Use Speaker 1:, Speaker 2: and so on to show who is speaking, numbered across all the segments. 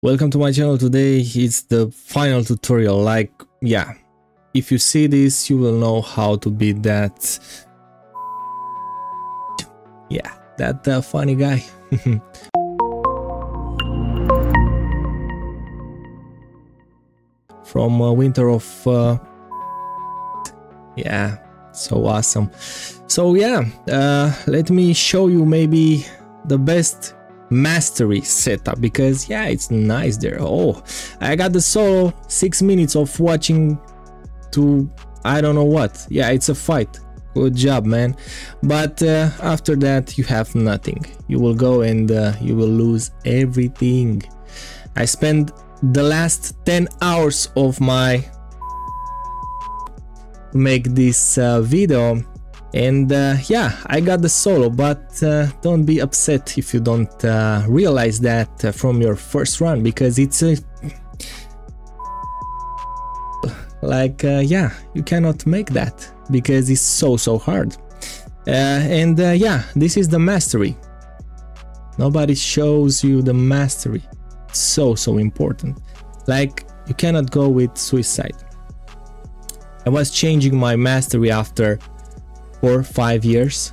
Speaker 1: Welcome to my channel. Today it's the final tutorial. Like, yeah, if you see this, you will know how to beat that. Yeah, that uh, funny guy. From uh, Winter of... Uh, yeah, so awesome. So yeah, uh, let me show you maybe the best mastery setup because yeah it's nice there. Oh i got the solo six minutes of watching to i don't know what. Yeah it's a fight. Good job man. But uh, after that you have nothing. You will go and uh, you will lose everything. I spent the last 10 hours of my make this uh, video and uh, yeah i got the solo but uh, don't be upset if you don't uh, realize that uh, from your first run because it's a like uh, yeah you cannot make that because it's so so hard. Uh, and yeah this is the mastery. Nobody shows you the mastery. So so important. Like you cannot go with suicide. I was changing my mastery after for five years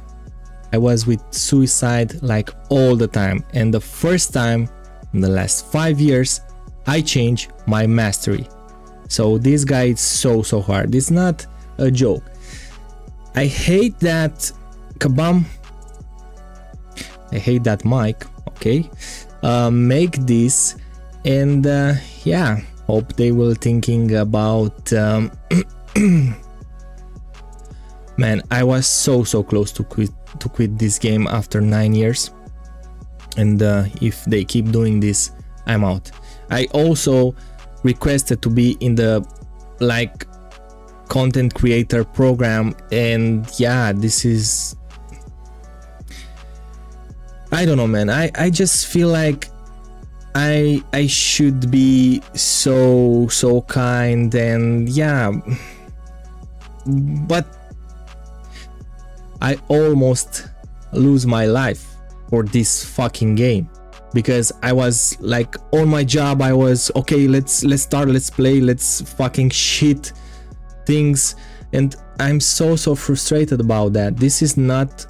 Speaker 1: I was with suicide like all the time. And the first time in the last five years I changed my mastery. So this guy is so so hard. It's not a joke. I hate that Kabam I hate that mic okay uh, make this and uh, yeah hope they will thinking about um, man i was so so close to quit to quit this game after nine years. And uh, if they keep doing this i'm out. I also requested to be in the like content creator program. And yeah this is i don't know man. I i just feel like i i should be so so kind and yeah. But I almost lose my life for this fucking game. Because I was like on my job I was okay let's let's start let's play let's fucking shit things. And I'm so so frustrated about that. This is not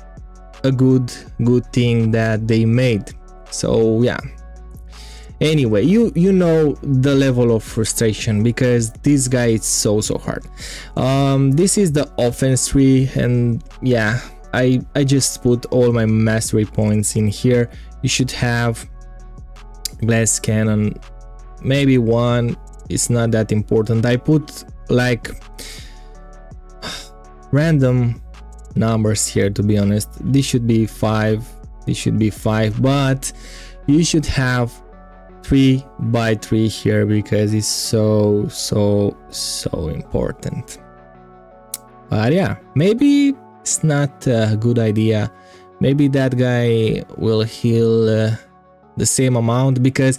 Speaker 1: a good good thing that they made. So yeah anyway you you know the level of frustration because this guy is so so hard. Um this is the offense tree and yeah i i just put all my mastery points in here. You should have glass cannon maybe one. It's not that important. I put like random numbers here to be honest. This should be five. This should be five but you should have 3 by 3 here because it's so so so important. But yeah maybe it's not a good idea. Maybe that guy will heal uh, the same amount because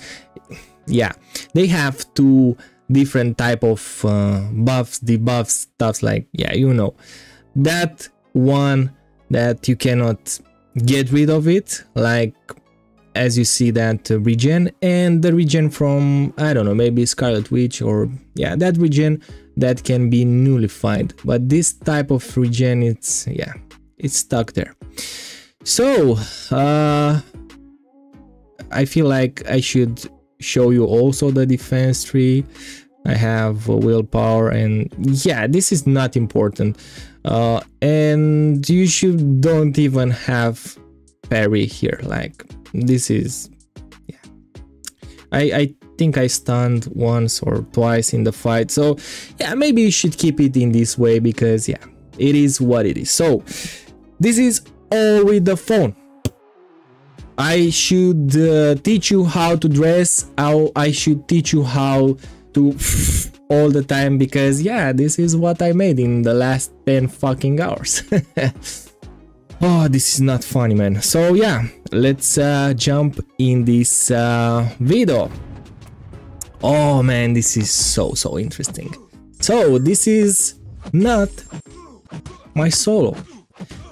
Speaker 1: yeah they have two different type of uh, buffs debuffs stuff like yeah you know. That one that you cannot get rid of it like as you see that regen and the regen from I don't know maybe Scarlet Witch or yeah that regen that can be nullified. But this type of regen it's yeah it's stuck there. So uh I feel like I should show you also the defense tree. I have willpower and yeah this is not important. Uh, and you should don't even have parry here like this is yeah. I, I think I stunned once or twice in the fight. So yeah maybe you should keep it in this way because yeah it is what it is. So this is all with the phone. I should uh, teach you how to dress how I should teach you how to all the time because yeah this is what I made in the last 10 fucking hours Oh, this is not funny, man. So yeah, let's uh, jump in this uh, video. Oh man, this is so, so interesting. So this is not my solo.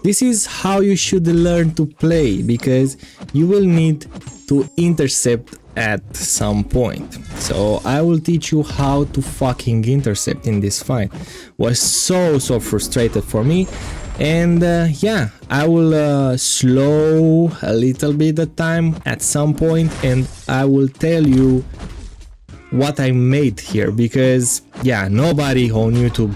Speaker 1: This is how you should learn to play because you will need to intercept at some point. So I will teach you how to fucking intercept in this fight. Was so so frustrated for me and uh, yeah I will uh, slow a little bit the time at some point and I will tell you what I made here because yeah nobody on YouTube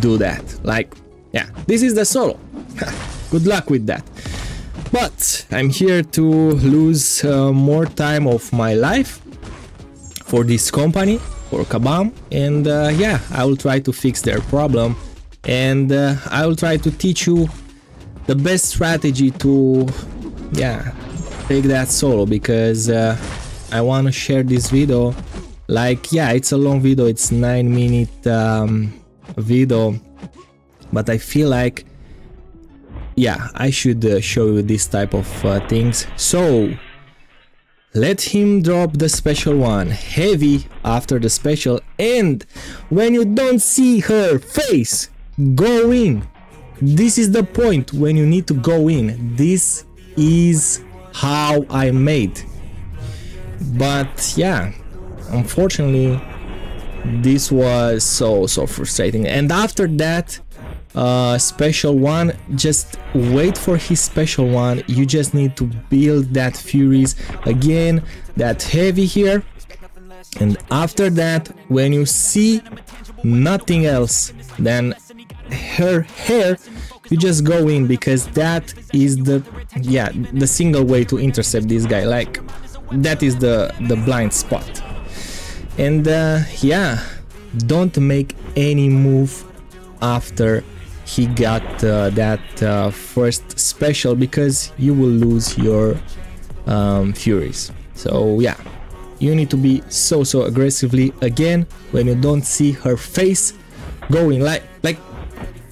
Speaker 1: do that. Like yeah this is the solo. Good luck with that. But I'm here to lose uh, more time of my life for this company for Kabam. And uh, yeah I will try to fix their problem and uh, I will try to teach you the best strategy to yeah take that solo because uh, I want to share this video. Like yeah it's a long video. It's 9 minute um, video. But I feel like yeah I should uh, show you this type of uh, things. So let him drop the special one. Heavy after the special. And when you don't see her face Go in. This is the point when you need to go in. This is how I made. But yeah, unfortunately, this was so so frustrating. And after that, uh, special one, just wait for his special one. You just need to build that Furies again, that heavy here. And after that, when you see nothing else, then her hair you just go in because that is the yeah the single way to intercept this guy. Like that is the the blind spot. And uh, yeah don't make any move after he got uh, that uh, first special because you will lose your um, furies. So yeah you need to be so so aggressively again when you don't see her face going like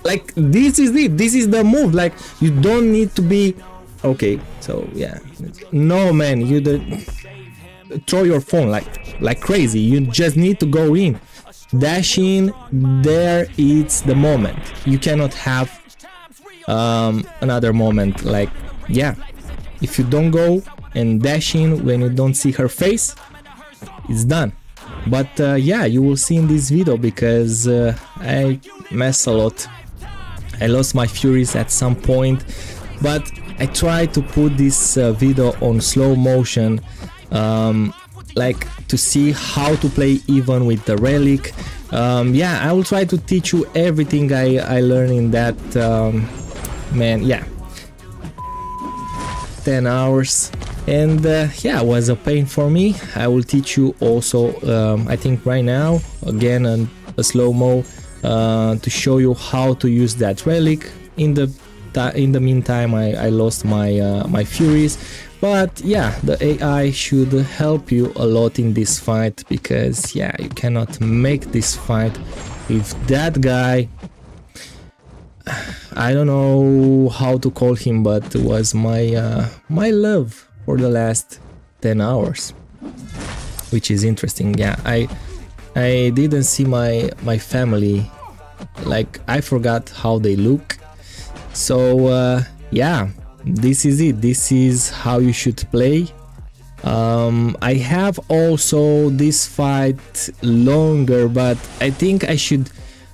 Speaker 1: like this is it. This is the move. Like you don't need to be okay so yeah. No man you don't throw your phone like like crazy. You just need to go in. Dash in. There it's the moment. You cannot have um, another moment. Like yeah. If you don't go and dash in when you don't see her face it's done. But uh, yeah you will see in this video because uh, I mess a lot I lost my furies at some point but I tried to put this uh, video on slow motion um, like to see how to play even with the relic. Um, yeah I will try to teach you everything I, I learned in that um, man yeah. 10 hours and uh, yeah it was a pain for me. I will teach you also um, I think right now again a, a slow-mo uh, to show you how to use that relic. In the in the meantime, I, I lost my uh, my furies, but yeah, the AI should help you a lot in this fight because yeah, you cannot make this fight if that guy. I don't know how to call him, but it was my uh, my love for the last 10 hours, which is interesting. Yeah, I I didn't see my my family. Like I forgot how they look. So uh, yeah this is it. This is how you should play. Um, I have also this fight longer but I think I should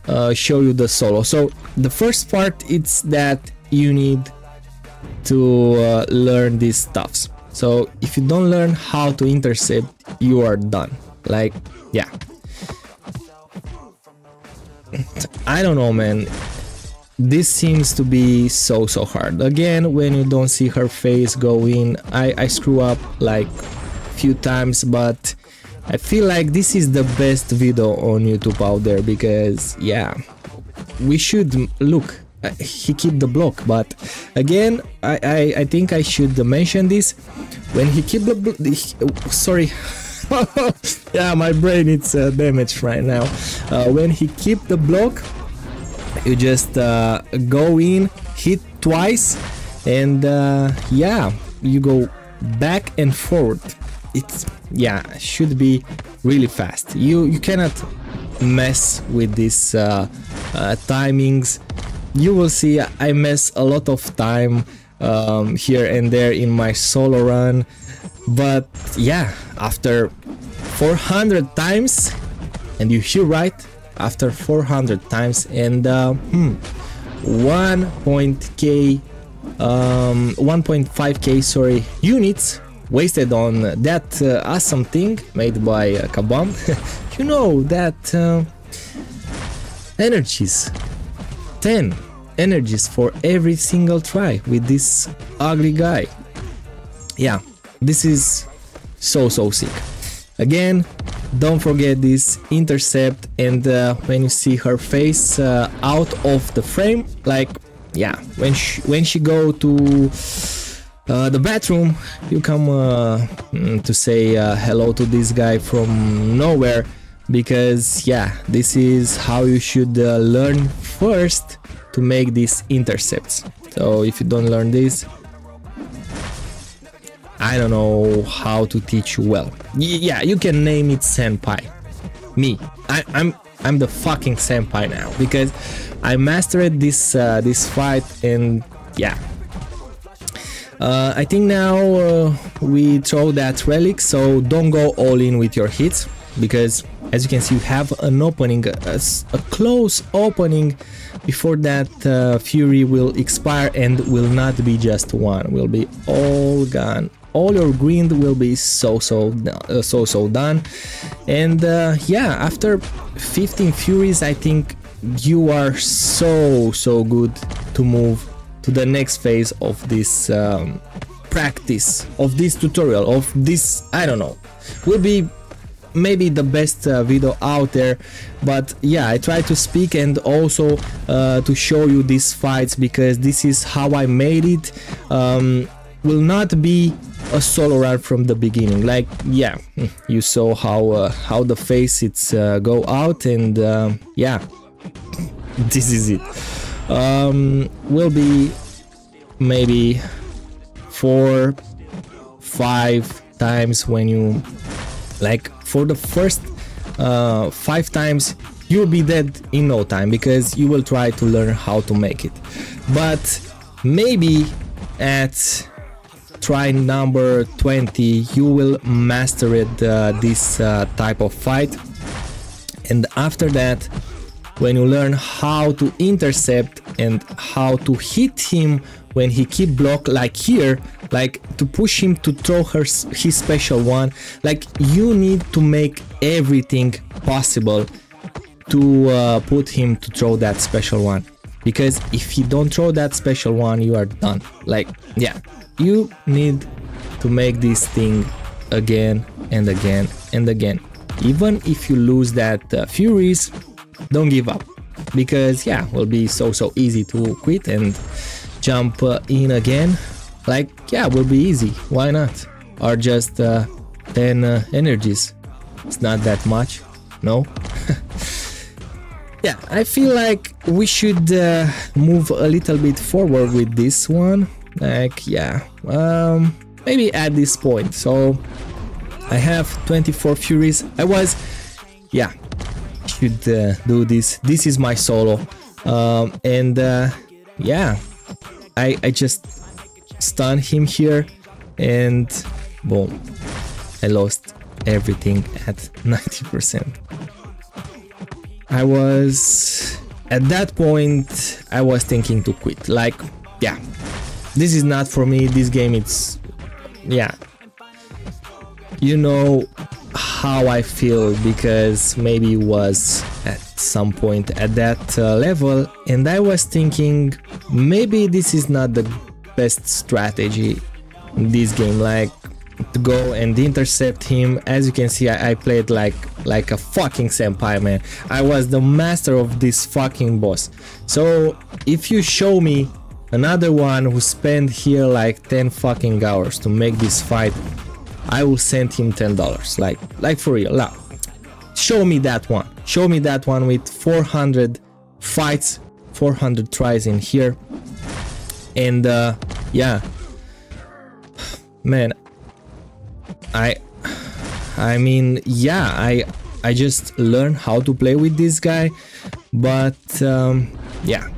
Speaker 1: uh, show you the solo. So the first part it's that you need to uh, learn these stuffs. So if you don't learn how to intercept you are done. Like yeah I don't know, man. This seems to be so, so hard. Again, when you don't see her face go in, I, I screw up like few times, but I feel like this is the best video on YouTube out there because, yeah, we should look. Uh, he keep the block, but again, I, I, I think I should mention this. When he keep the sorry. yeah, my brain is uh, damaged right now. Uh, when he keep the block, you just uh, go in, hit twice, and uh, yeah, you go back and forward. It's yeah, should be really fast. You you cannot mess with these uh, uh, timings. You will see I mess a lot of time um, here and there in my solo run but yeah after 400 times and you hear right after 400 times and uh, hmm, 1.k um, 1.5k sorry units wasted on that uh, awesome thing made by uh, Kabam. You know that uh, energies 10 energies for every single try with this ugly guy. Yeah this is so so sick. Again don't forget this intercept and uh, when you see her face uh, out of the frame like yeah when she when she go to uh, the bathroom you come uh, mm, to say uh, hello to this guy from nowhere because yeah this is how you should uh, learn first to make these intercepts. So if you don't learn this I don't know how to teach you well. Y yeah, you can name it senpai. Me, I, am I'm, I'm the fucking senpai now because I mastered this uh, this fight and yeah. Uh, I think now uh, we throw that relic, so don't go all in with your hits because as you can see you have an opening, a, a close opening before that uh, fury will expire and will not be just one, will be all gone all your grind will be so so uh, so so done. And uh, yeah after 15 furies i think you are so so good to move to the next phase of this um, practice of this tutorial of this i don't know. Will be maybe the best uh, video out there but yeah i try to speak and also uh, to show you these fights because this is how i made it. Um, will not be a solo run from the beginning. Like yeah you saw how uh, how the face it's uh, go out and uh, yeah this is it. Um, will be maybe four five times when you like for the first uh, five times you'll be dead in no time because you will try to learn how to make it. But maybe at try number 20 you will master it uh, this uh, type of fight. And after that when you learn how to intercept and how to hit him when he keep block like here like to push him to throw her his special one like you need to make everything possible to uh, put him to throw that special one. Because if you don't throw that special one you are done. Like yeah you need to make this thing again and again and again. Even if you lose that uh, furies don't give up. Because yeah will be so so easy to quit and jump uh, in again. Like yeah will be easy. Why not? Or just uh, 10 uh, energies. It's not that much no? Yeah i feel like we should uh, move a little bit forward with this one like yeah. Um maybe at this point. So i have 24 furies. I was yeah should uh, do this. This is my solo. Um and uh yeah. I i just stun him here and boom. I lost everything at 90 percent. I was at that point i was thinking to quit. Like yeah this is not for me this game it's yeah. You know how I feel because maybe it was at some point at that uh, level and I was thinking maybe this is not the best strategy in this game like to go and intercept him. As you can see I, I played like like a fucking senpai man. I was the master of this fucking boss. So if you show me Another one who spent here like 10 fucking hours to make this fight, I will send him $10. Like, like for real. Now, show me that one. Show me that one with 400 fights, 400 tries in here. And uh, yeah, man, I, I mean, yeah, I, I just learned how to play with this guy, but um, yeah,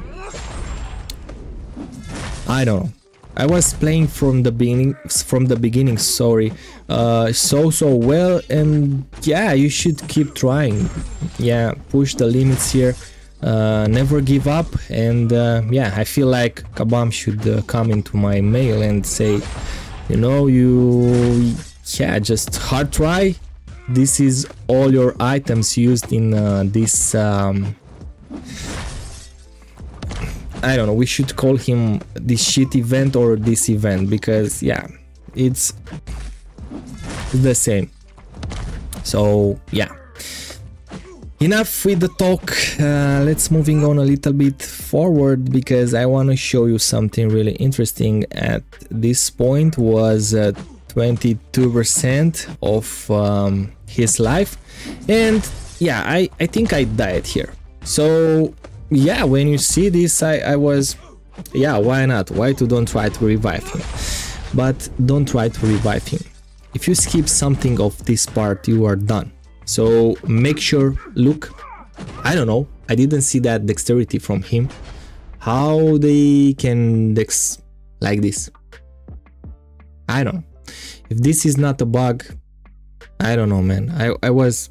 Speaker 1: I don't know. I was playing from the beginning from the beginning sorry. Uh, so so well and yeah you should keep trying. Yeah push the limits here. Uh, never give up and uh, yeah I feel like Kabam should uh, come into my mail and say you know you yeah just hard try. This is all your items used in uh, this um, I don't know we should call him this shit event or this event because yeah it's the same. So yeah. Enough with the talk. Uh, let's moving on a little bit forward because I want to show you something really interesting. At this point was 22% uh, of um, his life. And yeah I, I think I died here. So yeah when you see this I, I was yeah why not why to don't try to revive him but don't try to revive him if you skip something of this part you are done so make sure, look, I don't know, I didn't see that dexterity from him. How they can dex like this? I don't know. If this is not a bug, I don't know, man. I, I was...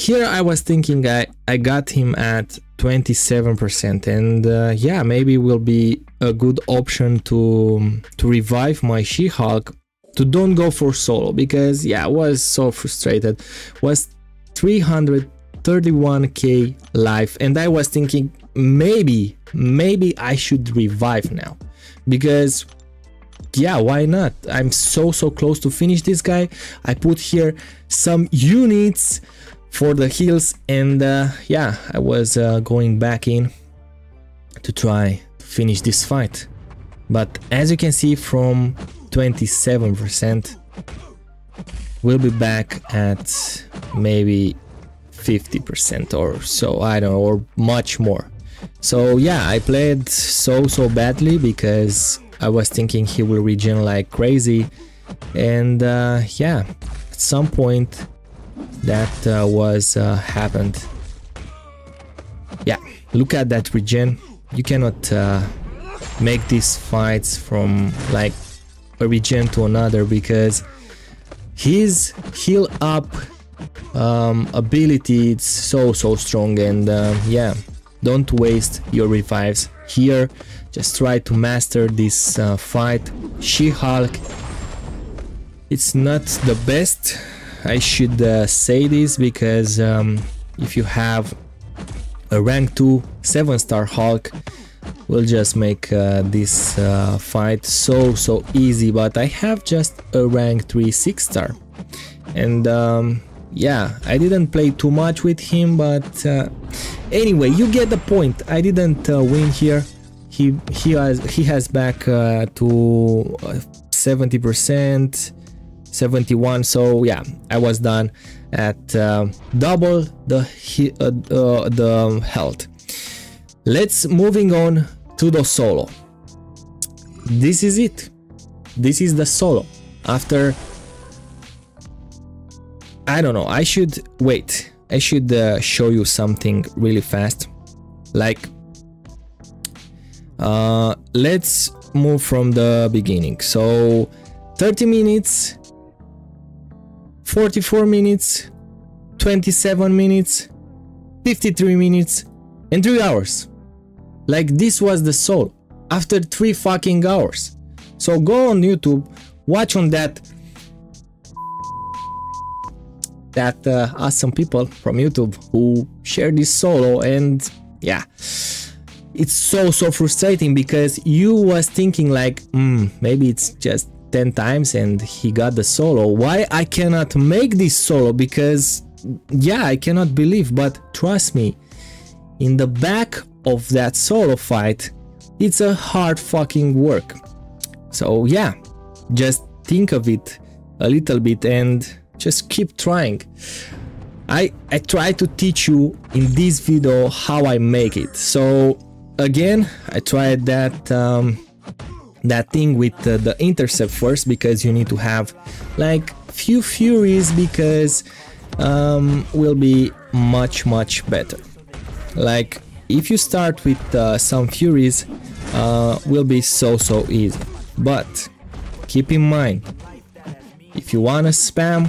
Speaker 1: Here I was thinking I, I got him at 27% and uh, yeah, maybe will be a good option to, to revive my She-Hulk to don't go for solo because yeah I was so frustrated. Was 331k life and I was thinking maybe maybe I should revive now because yeah why not? I'm so so close to finish this guy. I put here some units for the heals and uh, yeah I was uh, going back in to try to finish this fight but as you can see from 27%. We'll be back at maybe 50% or so, I don't know, or much more. So yeah, I played so so badly because I was thinking he will regen like crazy and uh, yeah, at some point that uh, was uh, happened. Yeah, look at that regen. You cannot uh, make these fights from like a regen to another because his heal up um, ability is so so strong and uh, yeah don't waste your revives here just try to master this uh, fight She-Hulk it's not the best I should uh, say this because um, if you have a rank 2 7 star Hulk will just make uh, this uh, fight so so easy but I have just a rank 3 6 star. And um, yeah I didn't play too much with him but uh, anyway you get the point. I didn't uh, win here. He he has he has back uh, to 70% uh, 71 so yeah I was done at double the the health let's moving on to the solo. This is it. This is the solo. After... I don't know, I should... Wait, I should uh, show you something really fast. Like... Uh, let's move from the beginning. So, 30 minutes, 44 minutes, 27 minutes, 53 minutes, and 3 hours. Like this was the soul after three fucking hours. So go on YouTube, watch on that that uh, awesome people from YouTube who share this solo and yeah it's so so frustrating because you was thinking like mm, maybe it's just 10 times and he got the solo why I cannot make this solo because yeah I cannot believe but trust me in the back of that solo fight, it's a hard fucking work. So yeah, just think of it a little bit and just keep trying. I, I try to teach you in this video how I make it. So again, I tried that um, that thing with uh, the intercept first because you need to have like few furies because um, will be much much better. Like if you start with uh, some Furies, uh, will be so so easy. But keep in mind if you wanna spam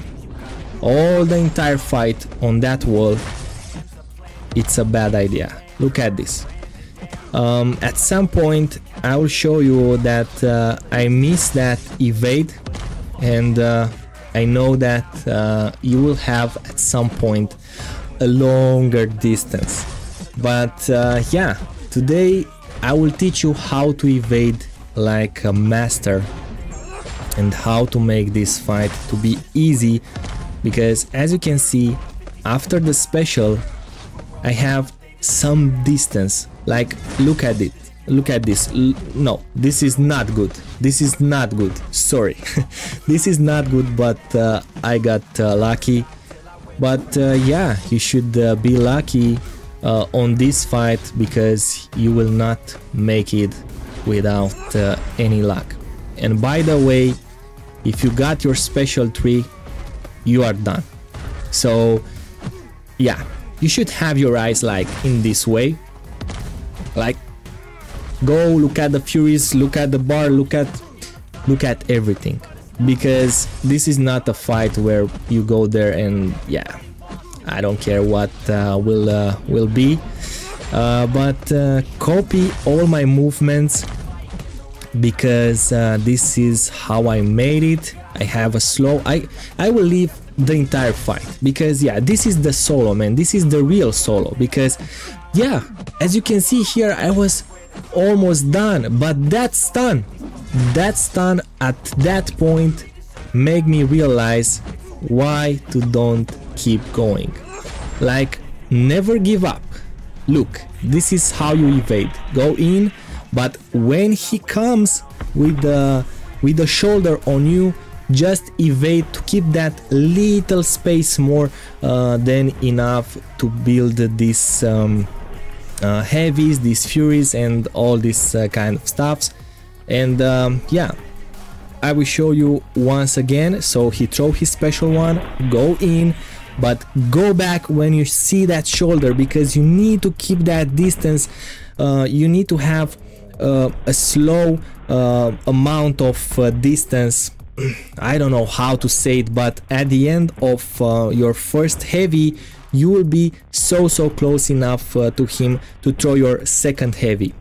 Speaker 1: all the entire fight on that wall it's a bad idea. Look at this. Um, at some point I will show you that uh, I missed that evade and uh, I know that uh, you will have at some point a longer distance. But uh, yeah today I will teach you how to evade like a master and how to make this fight to be easy because as you can see after the special I have some distance. Like look at it look at this. L no this is not good. This is not good. Sorry. This is not good but uh, I got uh, lucky. But uh, yeah you should uh, be lucky uh, on this fight because you will not make it without uh, any luck. And by the way if you got your special tree you are done. So yeah you should have your eyes like in this way. Like go look at the furies look at the bar look at look at everything. Because this is not a fight where you go there and yeah I don't care what uh, will uh, will be. Uh, but uh, copy all my movements because uh, this is how I made it. I have a slow I I will leave the entire fight because yeah this is the solo man. This is the real solo because yeah as you can see here I was almost done. But that stun that stun at that point make me realize why to don't keep going. Like never give up. Look this is how you evade. Go in but when he comes with the with the shoulder on you just evade to keep that little space more uh, than enough to build this um, uh, heavies these furies and all this uh, kind of stuffs. And um, yeah I will show you once again. So he throw his special one go in but go back when you see that shoulder because you need to keep that distance. Uh, you need to have uh, a slow uh, amount of uh, distance. I don't know how to say it but at the end of uh, your first heavy you will be so so close enough uh, to him to throw your second heavy.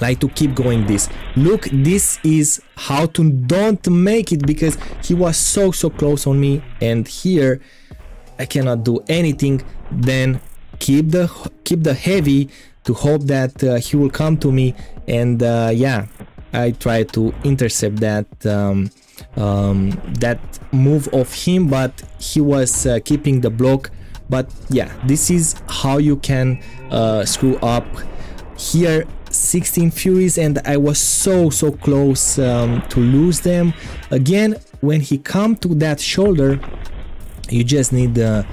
Speaker 1: Like to keep going this. Look this is how to don't make it because he was so so close on me and here I cannot do anything then keep the keep the heavy to hope that uh, he will come to me and uh, yeah I try to intercept that um, um, that move of him but he was uh, keeping the block but yeah this is how you can uh, screw up. Here 16 furies and I was so so close um, to lose them. Again when he come to that shoulder you just need uh,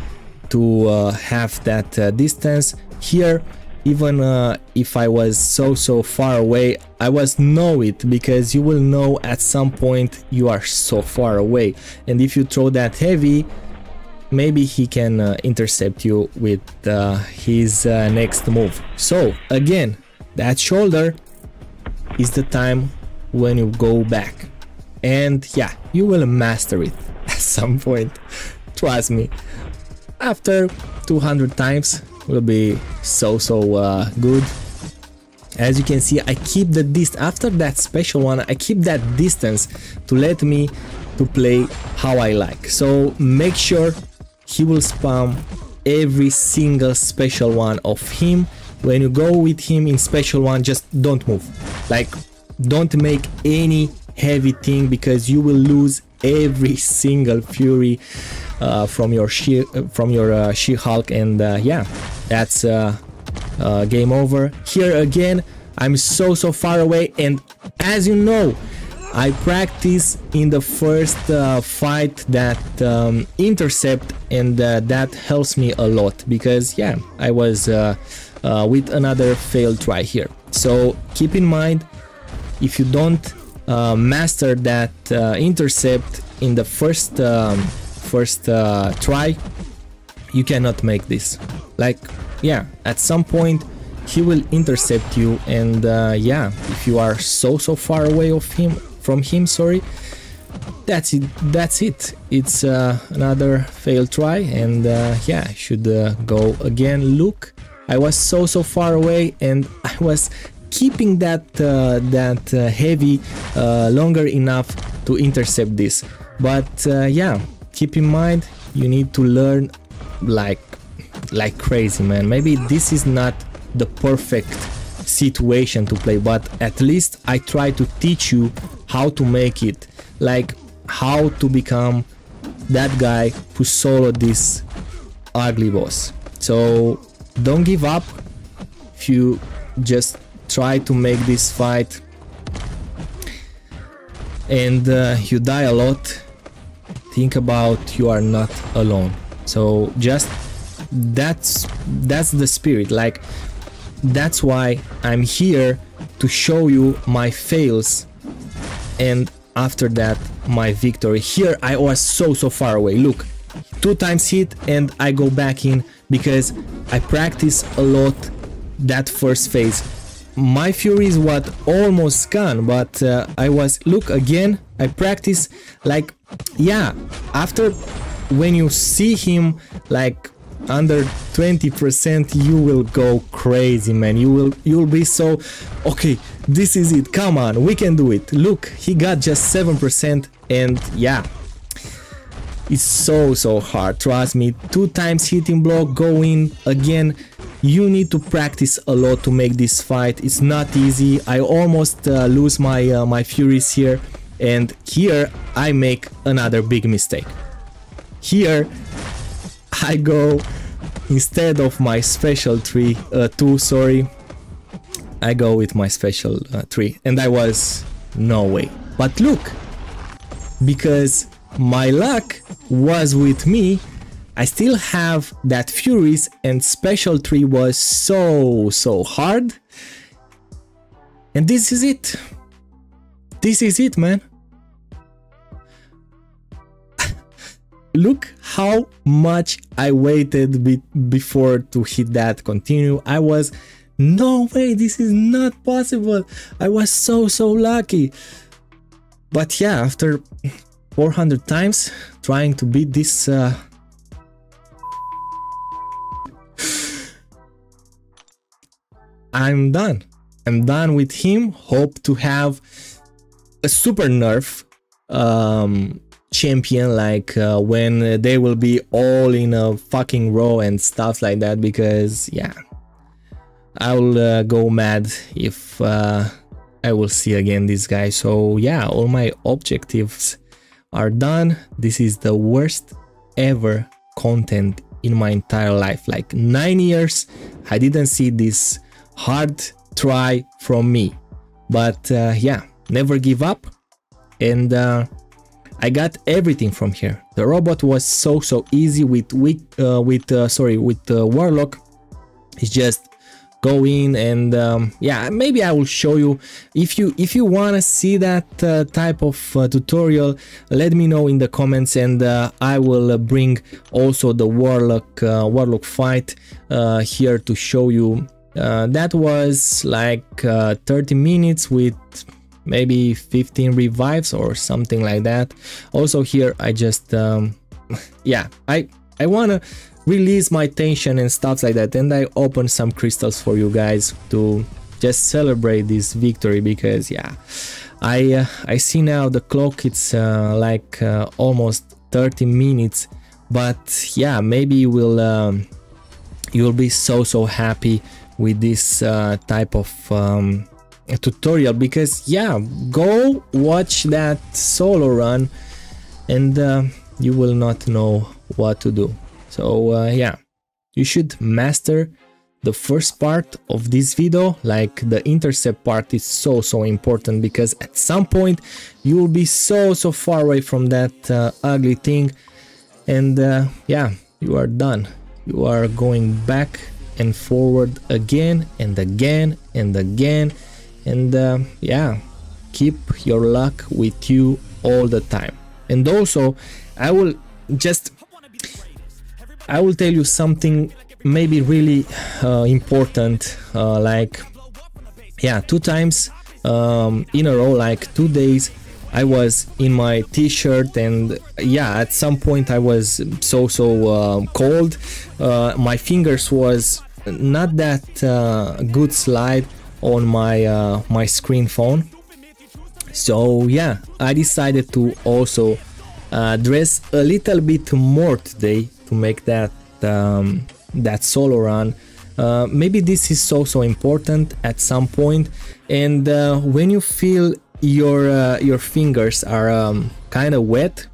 Speaker 1: to uh, have that uh, distance. Here even uh, if I was so so far away I was know it because you will know at some point you are so far away. And if you throw that heavy maybe he can uh, intercept you with uh, his uh, next move. So again that shoulder is the time when you go back. And yeah you will master it at some point. Trust me. After 200 times will be so so uh, good. As you can see I keep the distance after that special one I keep that distance to let me to play how I like. So make sure he will spam every single special one of him. When you go with him in special one just don't move. Like don't make any heavy thing because you will lose every single fury uh, from your she from your uh, She-Hulk and uh, yeah that's uh, uh, game over. Here again I'm so so far away and as you know I practice in the first uh, fight that um, intercept and that helps me a lot because yeah I was with another failed try here. So keep in mind if you don't master that intercept in the first um, first uh, try you cannot make this. Like yeah at some point he will intercept you and uh, yeah if you are so so far away of him from him sorry. That's it that's it. It's uh, another failed try and uh, yeah should uh, go again. Look I was so so far away and I was keeping that uh, that uh, heavy uh, longer enough to intercept this. But yeah keep in mind you need to learn like like crazy man. Maybe this is not the perfect situation to play but at least I try to teach you how to make it like how to become that guy who solo this ugly boss. So don't give up. If you just try to make this fight and uh, you die a lot think about you are not alone. So just that's that's the spirit. Like that's why i'm here to show you my fails and after that my victory. Here i was so so far away. Look two times hit and i go back in because i practice a lot that first phase. My fury is what almost gone but uh, i was look again i practice like yeah after when you see him like under 20% you will go crazy man. You will you'll be so okay this is it. Come on. We can do it. Look he got just 7% and yeah. It's so so hard. Trust me. Two times hitting block go in again. You need to practice a lot to make this fight. It's not easy. I almost uh, lose my uh, my furies here. And here i make another big mistake. Here i go instead of my special tree uh, two sorry i go with my special uh, tree and i was no way but look because my luck was with me I still have that Furies and Special Tree was so, so hard. And this is it. This is it, man. Look how much I waited be before to hit that continue. I was, no way, this is not possible. I was so, so lucky. But yeah, after 400 times trying to beat this uh, I'm done. I'm done with him. Hope to have a super nerf um, champion like uh, when they will be all in a fucking row and stuff like that because yeah I will uh, go mad if uh, I will see again this guy so yeah all my objectives are done this is the worst ever content in my entire life like nine years I didn't see this hard try from me. But uh, yeah, never give up. And uh, I got everything from here. The robot was so so easy with with uh, with uh, sorry with warlock. It's just go in and um, yeah maybe I will show you. If you if you want to see that uh, type of uh, tutorial let me know in the comments and uh, I will uh, bring also the warlock uh, warlock fight uh, here to show you. That was like uh, 30 minutes with maybe 15 revives or something like that. Also here i just um, yeah i i want to release my tension and stuff like that and i open some crystals for you guys to just celebrate this victory because yeah i uh, i see now the clock it's uh, like uh, almost 30 minutes but yeah maybe you will um, you'll be so so happy with this uh, type of um, tutorial because yeah go watch that solo run and uh, you will not know what to do so uh, yeah you should master the first part of this video. Like the intercept part is so so important because at some point you will be so so far away from that uh, ugly thing. And uh, yeah you are done. You are going back and forward again and again and again. And uh, yeah keep your luck with you all the time. And also i will just i will tell you something maybe really uh, important uh, like yeah two times um, in a row like two days I was in my t-shirt and yeah at some point I was so so uh, cold. Uh, my fingers was not that uh, good slide on my uh, my screen phone. So yeah I decided to also dress a little bit more today to make that um, that solo run. Uh, maybe this is so so important at some point. And when you feel your uh, your fingers are um, kind of wet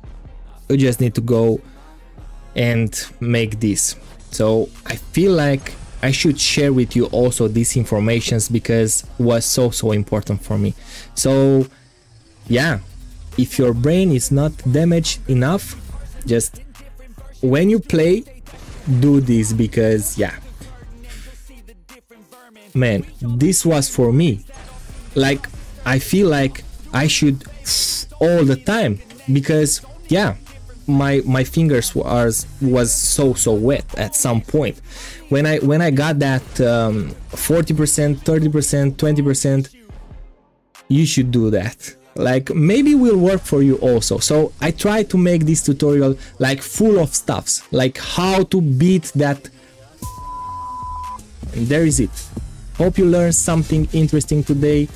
Speaker 1: you just need to go and make this. So I feel like I should share with you also these informations because was so so important for me. So yeah. If your brain is not damaged enough just when you play do this because yeah. Man this was for me. Like I feel like I should all the time because yeah my my fingers was was so so wet at some point. When I when I got that 40% 30% 20% you should do that like maybe will work for you also. So I try to make this tutorial like full of stuffs. Like how to beat that. And there is it. Hope you learned something interesting today.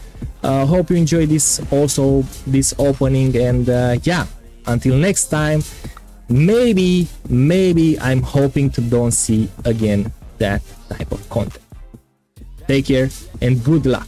Speaker 1: Uh, hope you enjoy this also this opening. And uh, yeah until next time maybe maybe i'm hoping to don't see again that type of content. Take care and good luck